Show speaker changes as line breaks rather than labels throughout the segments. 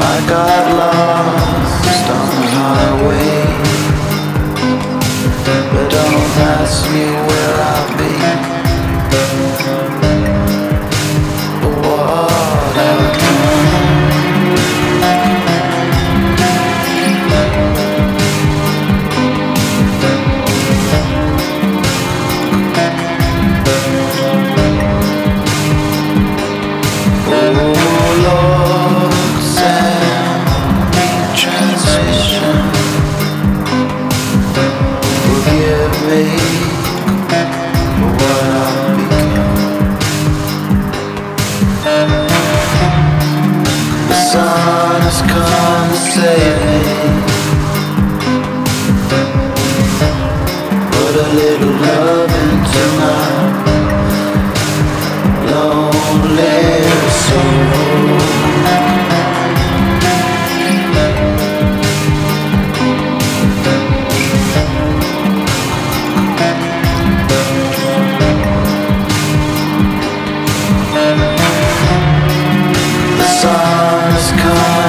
I got lost on the highway But don't ask me sun has come to save me. Put a little love into my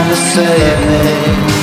to save me.